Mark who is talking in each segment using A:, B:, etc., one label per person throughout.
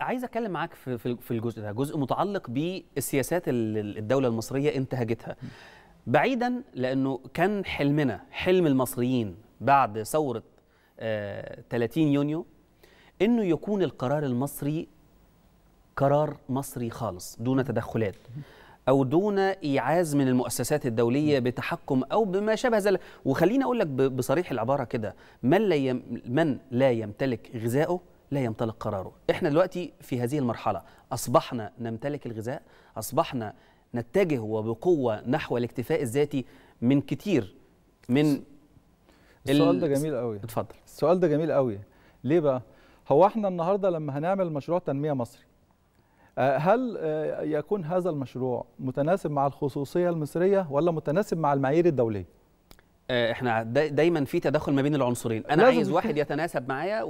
A: عايز اتكلم معاك في في الجزء ده جزء متعلق بالسياسات اللي الدولة المصرية انتهجتها بعيدا لأنه كان حلمنا حلم المصريين بعد ثورة آه 30 يونيو إنه يكون القرار المصري قرار مصري خالص دون تدخلات أو دون إيعاز من المؤسسات الدولية بتحكم أو بما شابه ذلك. وخليني أقول لك بصريح العبارة كده من لا من لا يمتلك غذائه لا يمتلك قراره. إحنا دلوقتي في هذه المرحلة أصبحنا نمتلك الغذاء أصبحنا نتجه وبقوة نحو الاكتفاء الذاتي من كتير من
B: السؤال ده جميل قوي.
A: اتفضل.
B: السؤال ده جميل قوي. ليه بقى؟ هو إحنا النهارده لما هنعمل مشروع تنمية مصري آه، هل آه، يكون هذا المشروع متناسب مع الخصوصية المصرية ولا متناسب مع المعايير
A: الدولية؟ إحنا دا دايما في تدخل ما بين العنصرين.
B: أنا
A: عايز واحد يتناسب معايا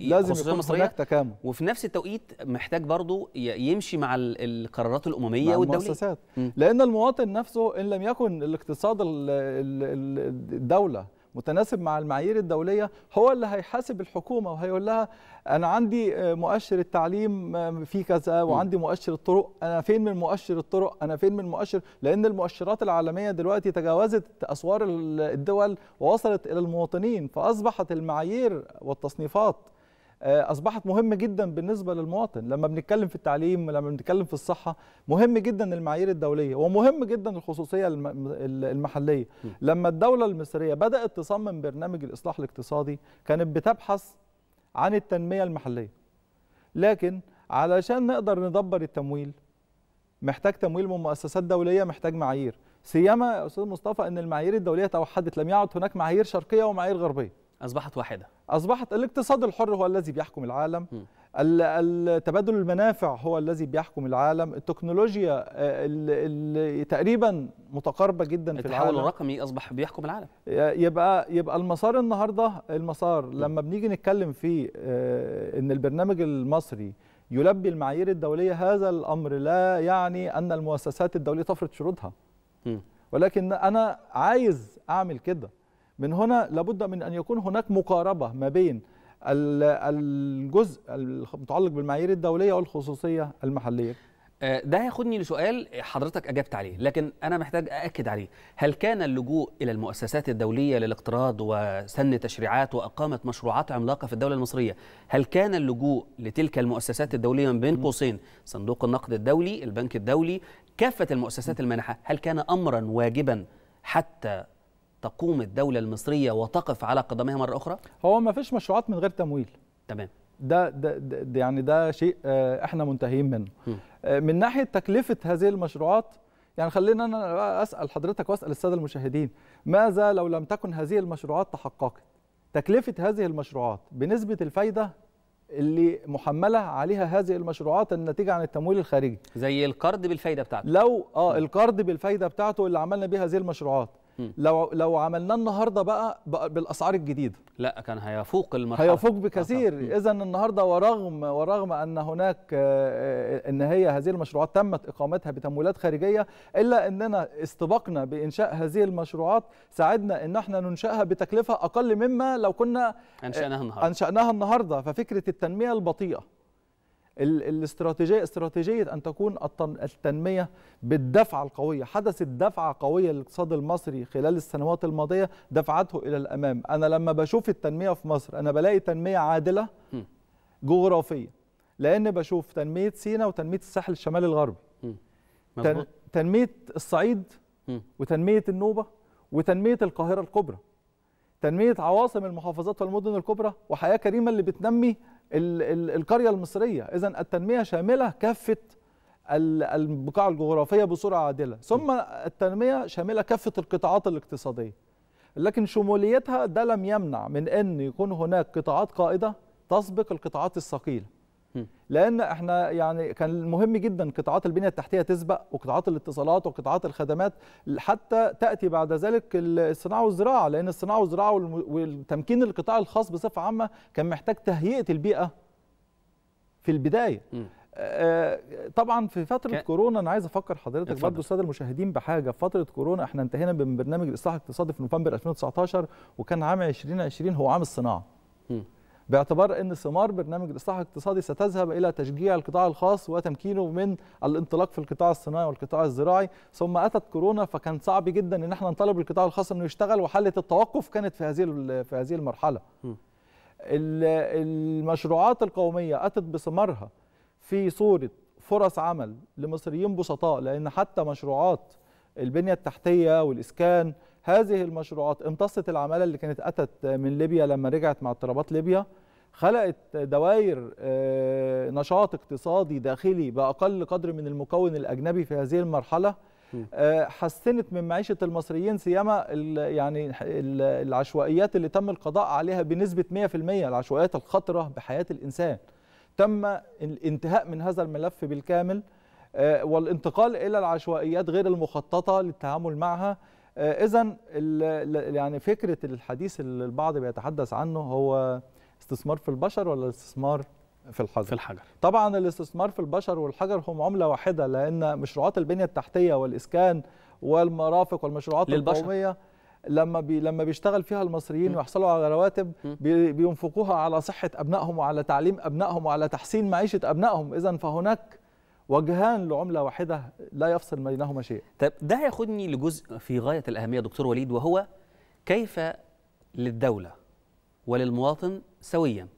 B: لازم
A: وخصوصيه
B: يكون
A: مصريه
B: هناك تكامل.
A: وفي نفس التوقيت محتاج برضو يمشي مع ال- القرارات الأممية
B: مع
A: والدولية.
B: لأن المواطن نفسه إن لم يكن الاقتصاد ال- ال- ال- الدولة متناسب مع المعايير الدولية هو اللي هيحاسب الحكومة وهيقول لها أنا عندي آه، مؤشر التعليم آه، في كذا وعندي مؤشر الطرق أنا فين من مؤشر الطرق؟ أنا فين من مؤشر؟ لأن المؤشرات العالمية دلوقتي تجاوزت أسوار ال- الدول ووصلت إلى المواطنين فأصبحت المعايير والتصنيفات أصبحت مهمة جدا بالنسبة للمواطن. لما بنتكلم في التعليم لما بنتكلم في الصحة مهم جدا المعايير الدولية. ومهم جدا الخصوصية الم- ال- المحليه لما الدولة المصرية بدأت تصمم برنامج الإصلاح الاقتصادي كانت بتبحث عن التنمية المحلية. لكن علشان نقدر ندبر التمويل محتاج تمويل من مؤسسات دولية محتاج معايير. سيما يا أستاذ مصطفى إن المعايير الدولية توحدت. لم يعد هناك معايير شرقية ومعايير غربية.
A: أصبحت واحدة.
B: أصبحت الاقتصاد الحر هو الذي بيحكم العالم.
A: م.
B: ال- ال- تبادل المنافع هو الذي بيحكم العالم. التكنولوجيا آه، ال- ال- تقريبا متقاربة جدا في
A: التحول
B: العالم.
A: الرقمي أصبح بيحكم العالم.
B: يبقى يبقى المسار النهارده المسار لما بنيجي نتكلم في آه، إن البرنامج المصري يلبي المعايير الدولية هذا الأمر لا يعني أن المؤسسات الدولية تفرض شروطها.
A: م.
B: ولكن أنا عايز أعمل كده. من هنا لابد من أن يكون هناك مقاربة ما بين ال- الجزء المتعلق بالمعايير الدولية والخصوصية المحلية.
A: آه، ده هياخدني لسؤال حضرتك أجبت عليه لكن أنا محتاج أأكد عليه. هل كان اللجوء إلى المؤسسات الدولية للاقتراض وسن تشريعات واقامه مشروعات عملاقة في الدولة المصرية هل كان اللجوء لتلك المؤسسات الدولية من بين قوسين صندوق النقد الدولي البنك الدولي كافة المؤسسات المانحة هل كان امرا واجبا حتى تقوم الدولة المصرية وتقف على قدميها مرة أخرى؟
B: هو ما فيش مشروعات من غير تمويل.
A: تمام.
B: ده, ده, ده يعني ده شيء آه، إحنا منتهيين منه.
A: م.
B: آه، من ناحية تكلفة هذه المشروعات يعني خلينا أنا أسأل حضرتك وأسأل السادة المشاهدين ماذا لو لم تكن هذه المشروعات تحققت؟ تكلفة هذه المشروعات بنسبة الفايدة اللي محملة عليها هذه المشروعات الناتجة عن التمويل الخارجي؟
A: زي القرض بالفايدة بتاعته.
B: لو آه القرض بالفايدة بتاعته اللي عملنا بيه هذه المشروعات. لو لو عملناه النهارده بقى, بقى بالأسعار الجديدة.
A: لا كان هيفوق المرحلة.
B: هيفوق
A: آه،.
B: بكثير اذا النهارده ورغم ورغم أن هناك آه، آه، إن هي هذه المشروعات تمت إقامتها بتمويلات خارجية إلا إننا استبقنا بإنشاء هذه المشروعات ساعدنا إن إحنا ننشأها بتكلفة أقل مما لو كنا
A: أنشأناها النهارده.
B: أنشأناها النهارده. ففكرة التنمية البطيئة ال- الاستراتيجية استراتيجية أن تكون التن- التنمية بالدفعة القوية. حدثت دفعة قوية للاقتصاد المصري خلال السنوات الماضية دفعته إلى الأمام. أنا لما بشوف التنمية في مصر أنا بلاقي تنمية
A: عادلة.
B: جغرافية لأن بشوف تنمية سيناء وتنمية الساحل الشمالي الغربي. تنمية الصعيد. وتنمية النوبة وتنمية القاهرة الكبرى. تنمية عواصم المحافظات والمدن الكبرى وحياة كريمة اللي بتنمي ال- ال- القرية المصرية. اذا التنمية شاملة كافة ال- البقاع الجغرافية بصورة عادلة. ثم التنمية شاملة كافة القطاعات الاقتصادية. لكن شموليتها ده لم يمنع من إن يكون هناك قطاعات قائدة تسبق القطاعات
A: الثقيلة.
B: لأن إحنا يعني كان مهم جدا قطاعات البنية التحتية تسبق وقطاعات الاتصالات وقطاعات الخدمات حتى تأتي بعد ذلك الصناعة والزراعة لأن الصناعة والزراعة والتمكين القطاع الخاص بصفة عامة كان محتاج تهيئة البيئة في البداية
A: م.
B: آه، طبعا في فترة
A: ك-
B: كورونا أنا عايز أفكر حضرتك. برضه الساده المشاهدين بحاجة في فترة كورونا إحنا انتهينا من برنامج الإصلاح الاقتصادي في نوفمبر 2019 وكان عام 2020 هو عام الصناعة
A: م.
B: باعتبار إن ثمار برنامج الإصلاح الاقتصادي ستذهب إلى تشجيع القطاع الخاص وتمكينه من الانطلاق في القطاع الصناعي والقطاع الزراعي ثم أتت كورونا فكان صعب جدا إن إحنا نطالب القطاع الخاص إنه يشتغل وحاله التوقف كانت في هذه في هذه المرحلة
A: م.
B: المشروعات القومية أتت بثمارها في صورة فرص عمل لمصريين بسطاء لأن حتى مشروعات البنية التحتية والإسكان هذه المشروعات امتصت العمالة اللي كانت أتت من ليبيا لما رجعت مع اضطرابات ليبيا خلقت دوائر نشاط اقتصادي داخلي بأقل قدر من المكون الأجنبي في هذه المرحلة. حسنت من معيشة المصريين سيما يعني العشوائيات اللي تم القضاء عليها بنسبة 100% العشوائيات الخطرة بحياة الإنسان. تم الانتهاء من هذا الملف بالكامل والانتقال إلى العشوائيات غير المخططة للتعامل معها. اذا يعني فكرة الحديث اللي البعض بيتحدث عنه هو استثمار في البشر ولا استثمار في الحجر؟
A: في الحجر.
B: طبعا الاستثمار في البشر والحجر هم عملة واحدة لأن مشروعات البنية التحتية والإسكان والمرافق والمشروعات
A: للبشر.
B: القومية لما بي لما بيشتغل فيها المصريين ويحصلوا على رواتب بي بينفقوها على صحة أبنائهم وعلى تعليم أبنائهم وعلى تحسين معيشة أبنائهم. اذا فهناك وجهان لعملة واحدة لا يفصل بينهما شيء.
A: طيب ده هياخدني لجزء في غاية الأهمية دكتور وليد وهو كيف للدولة وللمواطن سويا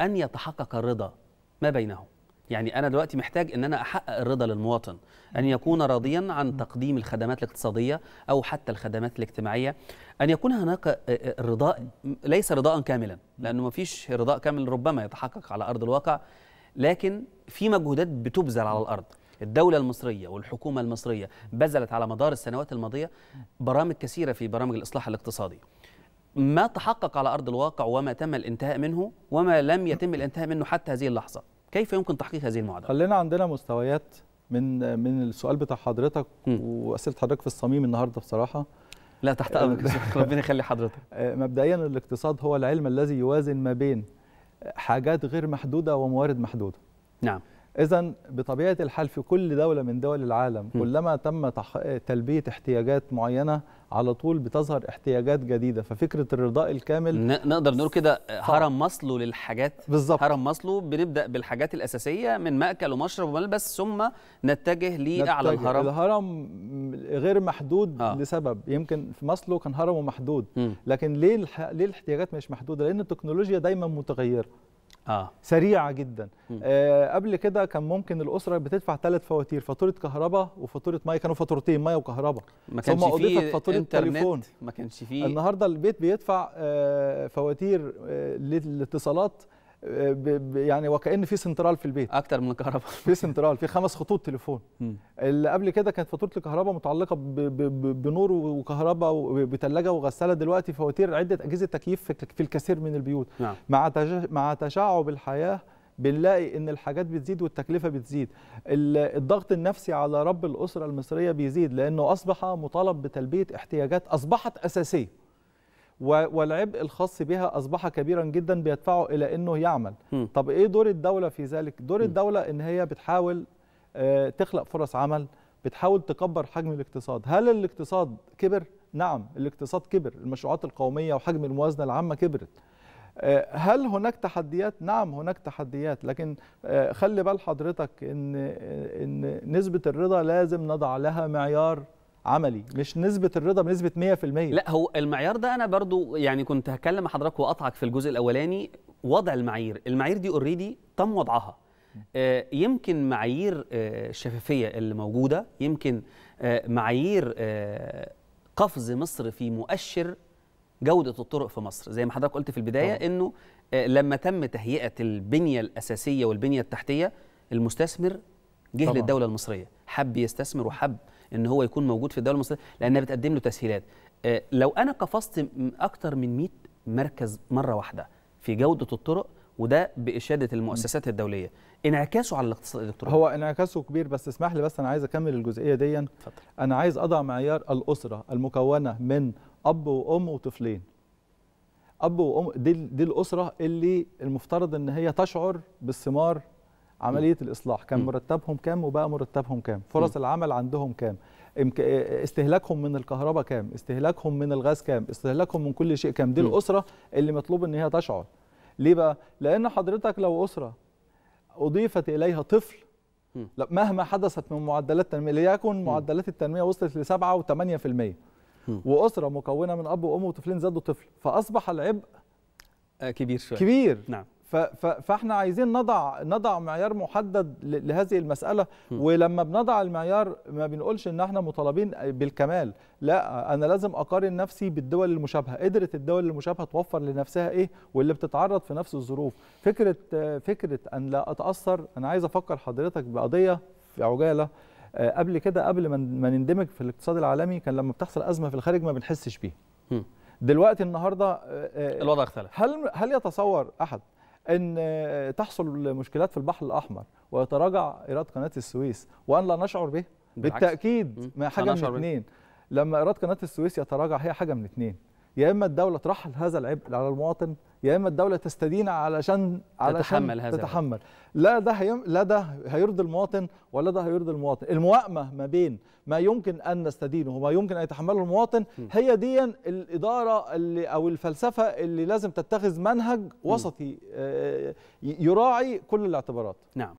A: أن يتحقق الرضا ما بينهم؟ يعني أنا دلوقتي محتاج إن أنا أحقق الرضا للمواطن أن يكون راضيا عن تقديم الخدمات الاقتصادية أو حتى الخدمات الاجتماعية. أن يكون هناك الرضاء ليس رضاء كاملا لأنه ما فيش رضاء كامل ربما يتحقق على أرض الواقع. لكن في مجهودات بتبذل على الأرض. الدولة المصرية والحكومة المصرية بذلت على مدار السنوات الماضية برامج كثيرة في برامج الإصلاح الاقتصادي. ما تحقق على أرض الواقع وما تم الانتهاء منه وما لم يتم الانتهاء منه حتى هذه اللحظة. كيف يمكن تحقيق هذه المعادلة؟
B: خلينا عندنا مستويات من من السؤال بتاع حضرتك وأسئلة حضرتك في الصميم النهاردة بصراحة.
A: لا تحت أمرك. ربنا يخلي حضرتك.
B: مبدئيا الاقتصاد هو العلم الذي يوازن ما بين حاجات غير محدودة وموارد محدودة.
A: نعم.
B: إذا بطبيعة الحال في كل دولة من دول العالم كلما تم تلبية احتياجات معينة على طول بتظهر احتياجات جديدة. ففكرة الرضاء الكامل
A: نقدر نقول كده هرم مصله للحاجات.
B: بالظبط.
A: هرم مصله بنبدأ بالحاجات الأساسية من مأكل ومشرب وملبس ثم نتجه لأعلى الهرم.
B: الهرم غير محدود آه. لسبب. يمكن في مصله كان هرمه محدود. م. لكن ليه. ليه الاحتياجات مش محدودة؟ لأن التكنولوجيا دايما متغيرة.
A: آه.
B: سريعة جدا. آه قبل كده كان ممكن الأسرة بتدفع ثلاث فواتير فاتورة كهرباء وفاتورة مية كانوا فاتورتين مية وكهرباء.
A: ما كانش فيه
B: فاتورة تليفون.
A: ما كانش فيه
B: النهارده البيت بيدفع آه فواتير آه للاتصالات يعني وكأن في سنترال في البيت.
A: أكتر من الكهرباء.
B: في سنترال في خمس خطوط تليفون. اللي قبل كده كانت فاتوره الكهرباء متعلقة بنور وكهرباء وبثلاجه وغسالة دلوقتي فواتير عدة أجهزة تكييف في الكثير من البيوت.
A: نعم.
B: مع مع تشعب الحياة بنلاقي إن الحاجات بتزيد والتكلفة بتزيد. الضغط النفسي على رب الأسرة المصرية بيزيد لأنه أصبح مطالب بتلبية احتياجات أصبحت أساسية. والعبء الخاص بها أصبح كبيرا جدا بيدفعه إلى إنه يعمل.
A: م.
B: طب إيه دور الدولة في ذلك؟ دور الدولة إن هي بتحاول تخلق فرص عمل بتحاول تكبر حجم الاقتصاد. هل الاقتصاد كبر؟ نعم الاقتصاد كبر. المشروعات القومية وحجم الموازنة العامة كبرت. هل هناك تحديات؟ نعم هناك تحديات. لكن خلي بال حضرتك إن إن نسبة الرضا لازم نضع لها معيار عملي مش نسبة الرضا بنسبة 100%
A: لا هو المعيار ده أنا برضو يعني كنت هكلم حضرتك وأقطعك في الجزء الأولاني وضع المعايير. المعايير دي اوريدي تم وضعها. آه يمكن معايير آه الشفافية اللي موجودة يمكن آه معايير آه قفز مصر في مؤشر جودة الطرق في مصر. زي ما حضرتك قلت في البداية طبعا. آه لما تم تهيئة البنية الأساسية والبنية التحتية المستثمر جه طبعا. للدولة المصرية. حب يستثمر وحب إن هو يكون موجود في الدولة المصرية لأنها بتقدم له تسهيلات. آه لو أنا قفزت أكتر من 100 مركز مرة واحدة في جودة الطرق وده باشاده المؤسسات الدولية انعكاسه على الاقتصاد الإلكتروني.
B: هو انعكاسه كبير بس اسمح لي بس أنا عايز أكمل الجزئية دي.
A: اتفضل.
B: أنا عايز أضع معيار الأسرة المكونة من أب وأم وطفلين. أب وأم دي دي الأسرة اللي المفترض إن هي تشعر بالثمار عملية. الإصلاح كان. مرتبهم كام وبقى مرتبهم كام فرص. العمل عندهم كام استهلاكهم من الكهرباء كام استهلاكهم من الغاز كام استهلاكهم من كل شيء كام دي. الأسرة اللي مطلوب إن هي تشعر ليه بقى لأن حضرتك لو أسرة أضيفت إليها طفل. لا مهما حدثت من معدلات التنمية ليكن معدلات التنمية وصلت ل 7 و8%
A: م.
B: وأسرة مكونة من أب وأم وطفلين زادوا طفل فأصبح العبء
A: آه، كبير شوية
B: كبير
A: نعم
B: فاحنا عايزين نضع نضع معيار محدد لهذه
A: المسألة.
B: ولما بنضع المعيار ما بنقولش إن إحنا مطالبين بالكمال. لا أنا لازم أقارن نفسي بالدول المشابهة. قدرت الدول المشابهة توفر لنفسها إيه؟ واللي بتتعرض في نفس الظروف. فكرة فكرة أن لا أتأثر أنا عايز أفكر حضرتك بقضية في عجالة. آه، قبل كده قبل ما نندمج في الاقتصاد العالمي كان لما بتحصل أزمة في الخارج ما بنحسش بيها. دلوقتي النهارده آه، آه،
A: الوضع اختلف.
B: هل هل يتصور أحد إن تحصل مشكلات في البحر الأحمر ويتراجع إيراد قناة السويس وان لا نشعر به.
A: بالتأكيد.
B: ما حاجة من. اثنين لما إيراد قناة السويس يتراجع هي حاجة من اثنين يا إما الدولة ترحل هذا العبء على المواطن يا إما الدولة تستدين علشان علشان
A: تتحمل هذا.
B: تتحمل لا ده هيم لا ده هيرضي المواطن ولا ده هيرضي المواطن الموائمه ما بين ما يمكن أن نستدينه وما يمكن أن يتحمله المواطن. هي دي الإدارة اللي أو الفلسفة اللي لازم تتخذ منهج وسطي آه، يراعي كل الاعتبارات
A: نعم